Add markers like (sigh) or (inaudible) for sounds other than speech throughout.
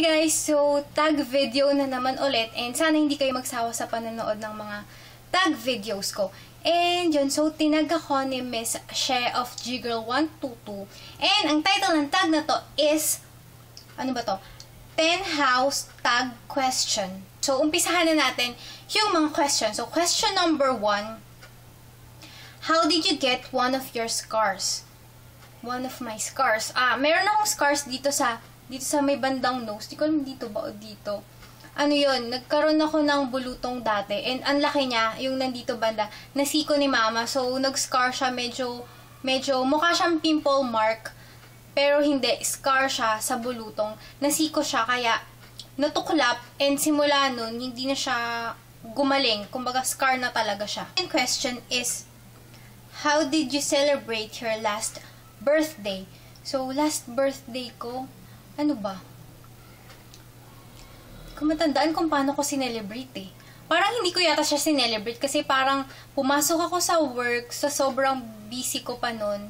guys, so tag video na naman ulit and sana hindi kayo magsawa sa panonood ng mga tag videos ko. And yun, so tinag ako ni Miss Share of Jiggle 122 and ang title ng tag na to is ano ba to? 10 house tag question. So umpisahan na natin yung mga question. So question number 1 How did you get one of your scars? One of my scars. Ah, meron akong scars dito sa dito sa may bandang nose. Di ko alam dito ba o dito. Ano yun, nagkaroon ako ng bulutong dati. And ang laki niya, yung nandito banda, nasiko ni mama. So, nag-scar siya medyo, medyo, mukha siyang pimple mark. Pero hindi, scar siya sa bulutong. Nasiko siya, kaya natuklap. And simula nun, hindi na siya gumaling. Kumbaga, scar na talaga siya. And question is, how did you celebrate your last birthday? So, last birthday ko, ano ba? Kung matandaan kung paano ko sinelebrate eh. Parang hindi ko yata siya sinelebrate kasi parang pumasok ako sa work sa sobrang busy ko pa nun.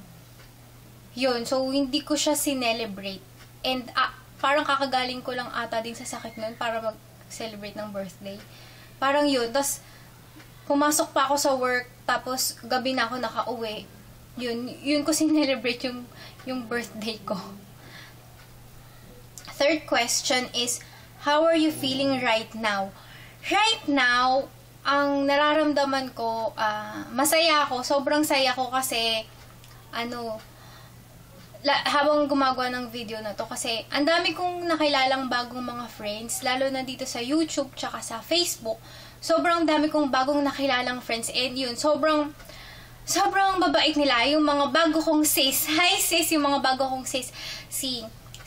Yun, so hindi ko siya sinelebrate. And ah, parang kakagaling ko lang ata din sa sakit nun para mag-celebrate ng birthday. Parang yun, tapos pumasok pa ako sa work, tapos gabi na ako nakauwi. Yun, yun ko (laughs) sinelebrate yung, yung birthday ko. Third question is, how are you feeling right now? Right now, ang nararamdaman ko, uh, masaya ako. Sobrang saya ko kasi, ano, la, habang gumagawa ng video na to kasi ang dami kong nakilalang bagong mga friends, lalo na dito sa YouTube tsaka sa Facebook. Sobrang dami kong bagong nakilalang friends and yun, sobrang sobrang babait nila. Yung mga bago kong sis, (laughs) hi sis, yung mga bago kong sis, si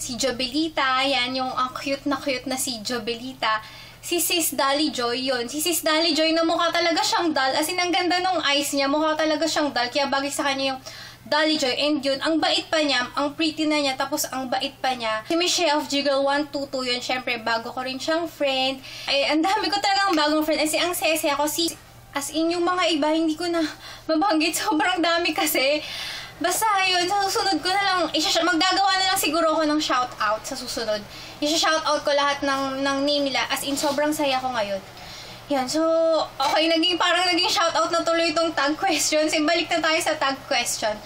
si Jobelita, yan yung ang cute na cute na si Jobelita. Si Sis Dolly Joy yun. Si Sis Dolly Joy na mukha talaga siyang doll. As in, ang ganda nung eyes niya. Mukha talaga siyang doll. Kaya bagay sa kanya yung Dolly Joy. And yun, ang bait pa niya. Ang pretty na niya. Tapos, ang bait pa niya. Si Michelle of Jiggle 122 yun. Siyempre, bago ko rin siyang friend. Ay, ang dami ko talagang bagong friend. Kasi ang sese ako. Si, as in, yung mga iba, hindi ko na mabanggit. (laughs) Sobrang dami kasi. Basta yun, sa susunod ko na lang, isya, magdagawa na lang siguro ako ng shout out sa susunod. Isya shout out ko lahat ng, ng name nila, as in sobrang saya ko ngayon. Yan, so, okay, naging, parang naging shout out na tuloy itong tag questions. Ibalik na tayo sa tag question.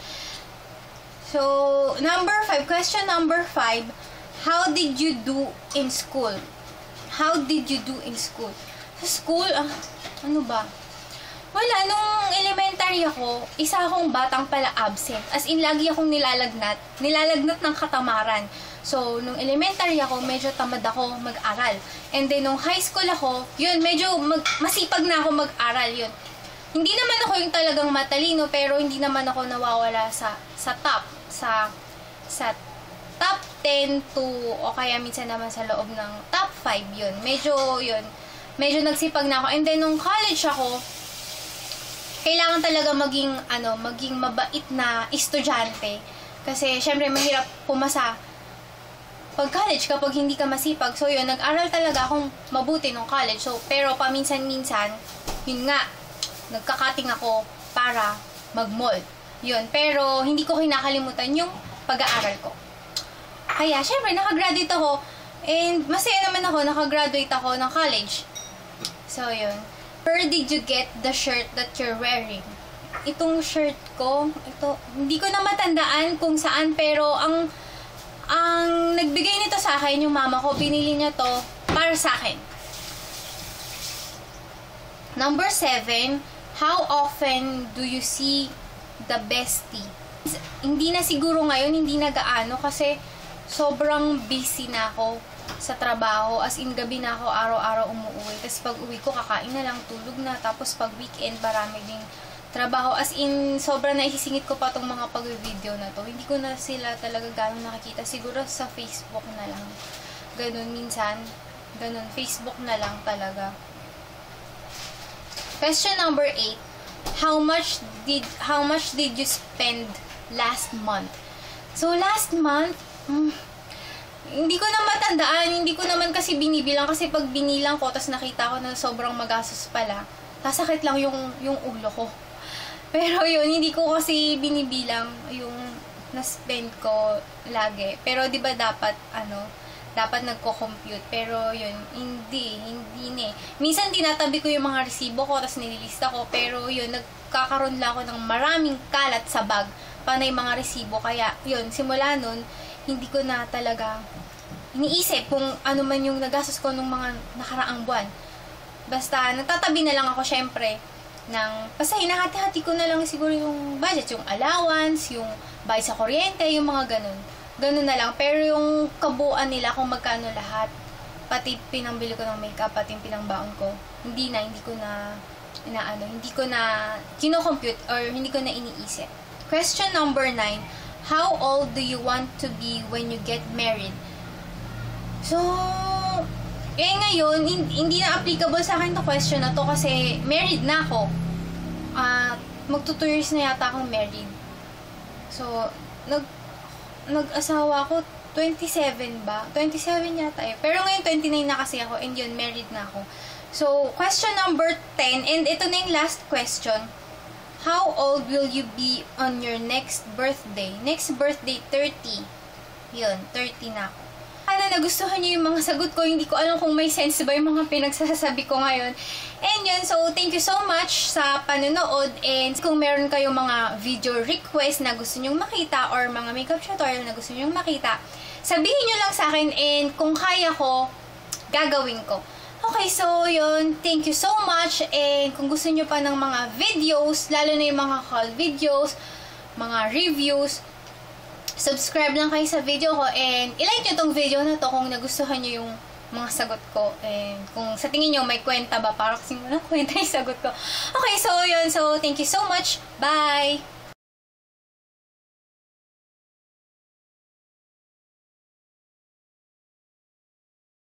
So, number 5, question number 5, how did you do in school? How did you do in school? Sa school, ah, ano ba? Wala, nung elementary ako, isa akong batang pala absent. As in, lagi akong nilalagnat. Nilalagnat ng katamaran. So, nung elementary ako, medyo tamad ako mag-aral. And then, nung high school ako, yun, medyo mag masipag na ako mag-aral, yun. Hindi naman ako yung talagang matalino, pero hindi naman ako nawawala sa, sa top, sa, sa top 10 to, o kaya minsan naman sa loob ng top 5, yun. Medyo, yun, medyo nagsipag na ako. And then, nung college ako, kailangan talaga maging ano, maging mabait na estudyante. Kasi syempre mahirap pumasa pag college kapag hindi ka masipag. So yun, nag-aral talaga akong mabuti nung college. So pero paminsan-minsan, yun nga, nagkakating ako para mag-mall. Yun, pero hindi ko kinakalimutan yung pag-aaral ko. Kaya, syempre, nakagraduate ako. And masaya naman ako, nakagraduate ako ng college. So, yun. Where did you get the shirt that you're wearing? Itong shirt ko, ito, hindi ko na matandaan kung saan, pero ang ang nagbigay nito sa akin, yung mama ko, binili niya to para sa akin. Number seven, how often do you see the bestie? Hindi na siguro ngayon, hindi na gaano kasi sobrang busy na ako sa trabaho. As in, gabi na ako araw-araw umuwi. Tapos pag uwi ko, kakain na lang, tulog na. Tapos pag weekend, marami ding trabaho. As in, sobrang naisisingit ko pa tong mga pag-video na to. Hindi ko na sila talaga gano'ng nakikita. Siguro sa Facebook na lang. Ganun minsan. Ganun. Facebook na lang talaga. Question number 8. How much did how much did you spend last month? So last month, hmm, hindi ko na matandaan, hindi ko naman kasi binibilang kasi pag binilang ko tapos nakita ko na sobrang magastos pala, sasakit lang yung yung ulo ko. (laughs) Pero yun, hindi ko kasi binibilang yung na-spend ko lagi. Pero 'di ba dapat ano, dapat nagko-compute. Pero yun, hindi, hindi na eh. Minsan tinatabi ko yung mga resibo ko, tapos nililista ko, pero yun, nagkakaroon lang ako ng maraming kalat sa bag, panay mga resibo. Kaya yun, simula nun, hindi ko na talaga iniisip kung ano man yung nagastos ko nung mga nakaraang buwan. Basta, natatabi na lang ako syempre ng, basta hinahati-hati ko na lang siguro yung budget, yung allowance, yung bayad sa kuryente, yung mga ganun. Ganun na lang. Pero yung kabuuan nila kung magkano lahat, pati pinambili ko ng makeup, pati yung pinangbaon ko, hindi na, hindi ko na, inaano, hindi ko na kino-compute or hindi ko na iniisip. Question number 9. How old do you want to be when you get married? So, eh ngayon, hin- hindi na applicable sa akin to question na to kasi married na ako. At magto 2 years na yata akong married. So, nag nag-asawa ako 27 ba? 27 yata eh. Pero ngayon 29 na kasi ako and yun, married na ako. So, question number 10 and ito na yung last question. How old will you be on your next birthday? Next birthday, 30. Yun, 30 na ako. Sana nagustuhan niyo yung mga sagot ko. Hindi ko alam kung may sense ba yung mga pinagsasabi ko ngayon. And yun, so thank you so much sa panonood. And kung meron kayong mga video request na gusto nyong makita or mga makeup tutorial na gusto nyong makita, sabihin nyo lang sa akin and kung kaya ko, gagawin ko. Okay, so yun. Thank you so much. And kung gusto nyo pa ng mga videos, lalo na yung mga haul videos, mga reviews, subscribe lang kayo sa video ko and ilike nyo tong video na to kung nagustuhan nyo yung mga sagot ko and kung sa tingin nyo may kwenta ba para kasi walang (laughs) kwenta yung sagot ko. Okay, so yun. So, thank you so much. Bye!